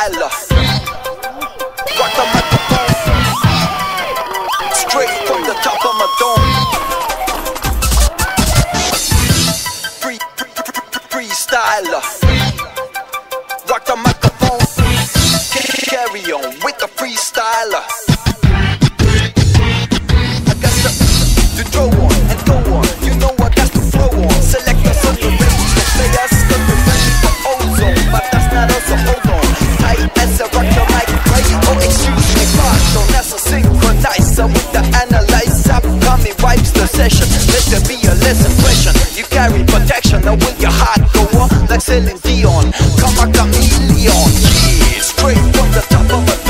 Tyler. Rock the microphone. Straight from the top of my dome. Freestyler. Rock the. know when your heart go up like Celine Dion. Come a chameleon, yeah, straight from the top of a